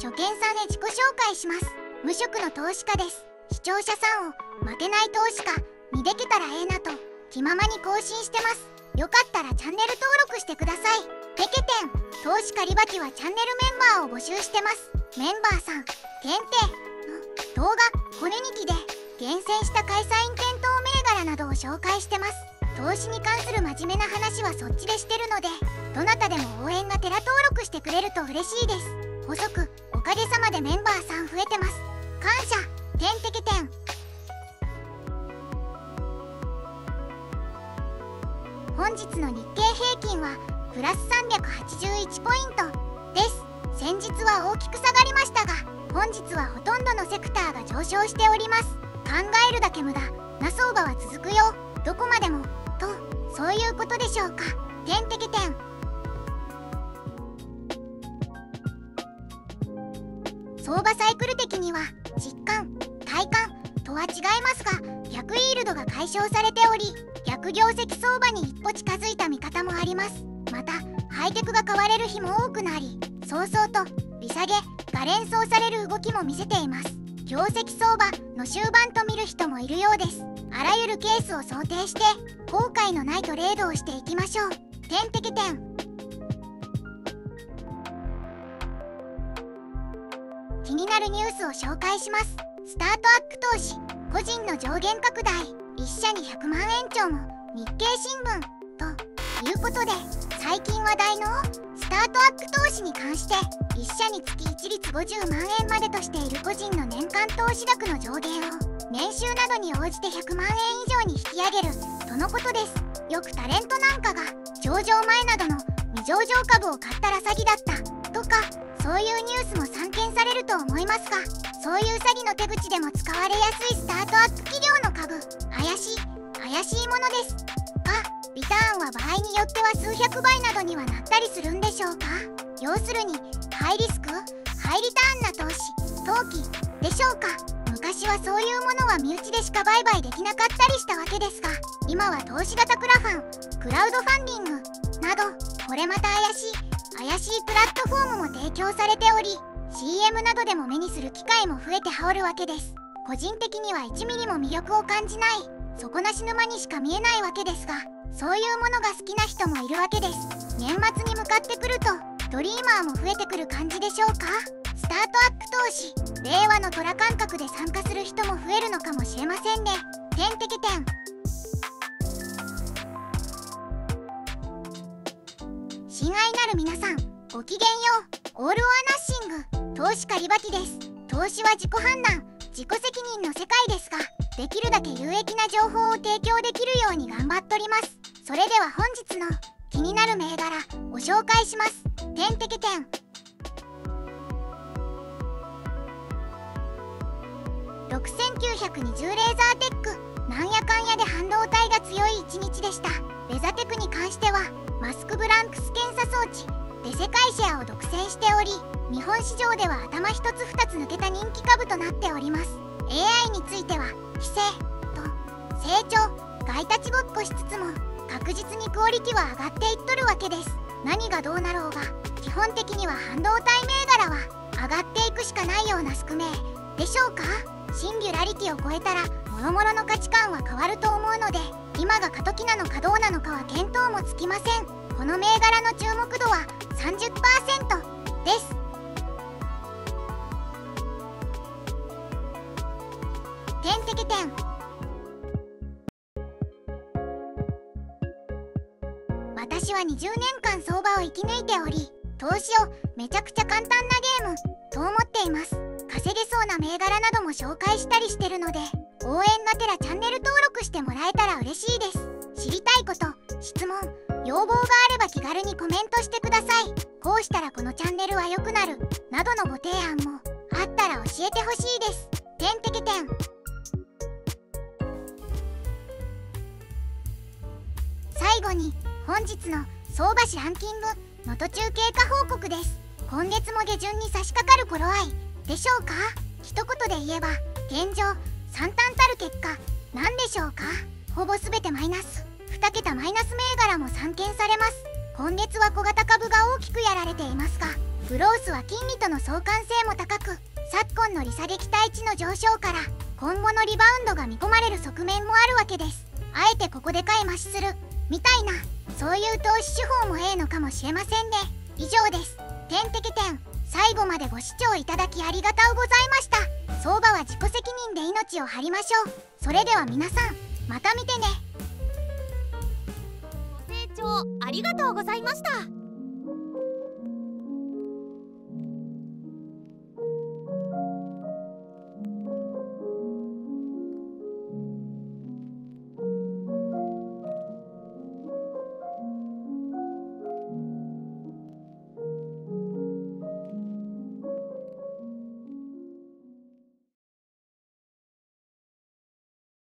初見さんへ自己紹介します。無職の投資家です視聴者さんを負けない投資家にできたらええなと気ままに更新してますよかったらチャンネル登録してくださいペケテン投資家リバキはチャンネルメンバーを募集してます。メンバーさん限定の動画コミュニティで厳選した開催員検討銘柄などを紹介してます。投資に関する真面目な話はそっちでしてるのでどなたでも応援がてら登録してくれると嬉しいです。細くおかげさまでメンバーさん増えてます。感謝てんてけてん本日の日経平均はプラス381ポイントです。先日は大きく下がりましたが本日はほとんどのセクターが上昇しております。考えるだけ無駄。な相場は続くよ。どこまでも。とそういうことでしょうか。てんて相場サイクル的には実感体感とは違いますが逆イールドが解消されており逆業績相場に一歩近づいた見方もあります。またハイテクが買われる日も多くなり早々と利下げが連想される動きも見せています。業績相場の終盤と見る人もいるようです。あらゆるケースを想定して後悔のないトレードをしていきましょう。てんて気になるニュースを紹介します。スタートアップ投資個人の上限拡大1社に100万円超も日経新聞ということで最近話題のスタートアップ投資に関して1社につき一律50万円までとしている個人の年間投資額の上限を年収などに応じて100万円以上に引き上げるとのことです。よくタレントなんかが上場前などの未上場株を買ったら詐欺だったとかそういうニュースも散見されると思いますがそういう詐欺の手口でも使われやすいスタートアップ企業の株怪しい怪しいものです。がリターンは場合によっては数百倍などにはなったりするんでしょうか？要するにハイリスク？ハイリターンな投資？投機？でしょうか？昔はそういうものは身内でしか売買できなかったりしたわけですが今は投資型クラファンクラウドファンディングなどこれまた怪しい。怪しいプラットフォームも提供されており CM などでも目にする機会も増えて羽織るわけです。個人的には1ミリも魅力を感じない。底なし沼にしか見えないわけですがそういうものが好きな人もいるわけです。年末に向かってくるとドリーマーも増えてくる感じでしょうか？スタートアップ投資令和の虎感覚で参加する人も増えるのかもしれませんね。てんて親愛なる皆さんごきげんよう。オール・オア・ナッシング。投資家リバティです。投資は自己判断自己責任の世界ですができるだけ有益な情報を提供できるように頑張っております。それでは本日の気になる銘柄ご紹介します。てんてけてん6920レーザーテック。なんやかんやで半導体が強い一日でした。レザテクに関してはマスクブランクス検査装置。で世界シェアを独占しており日本市場では頭一つ二つ抜けた人気株となっております。AI については規制と成長外立ちごっこしつつも確実にクオリティは上がっていっとるわけです。何がどうなろうが基本的には半導体銘柄は上がっていくしかないような宿命。でしょうか？シンギュラリティを超えたら諸々の価値観は変わると思うので今が過渡期なのかどうなのかは見当もつきません。この銘柄の注目度は30%ですてんてけてん私は20年間相場を生き抜いており投資をめちゃくちゃ簡単なゲームと思っています。紹介したりしてるので応援がてらチャンネル登録してもらえたら嬉しいです。知りたいこと質問要望があれば気軽にコメントしてください。こうしたらこのチャンネルは良くなるなどのご提案もあったら教えてほしいです。てんてけてん最後に本日の相場師ランキング能登中経過報告です。今月も下旬に差し掛かる頃合いでしょうか？一言で言えば現状惨憺たる結果何でしょうか？ほぼ全てマイナス。2桁マイナス銘柄も散見されます。今月は小型株が大きくやられていますがグロースは金利との相関性も高く昨今の利下げ期待値の上昇から今後のリバウンドが見込まれる側面もあるわけです。あえてここで買い増しするみたいなそういう投資手法もええのかもしれませんね。以上です。点滴点。最後までご視聴いただきありがとうございました。相場は自己責任で命を張りましょう。それでは皆さんまた見てね。ご清聴ありがとうございました。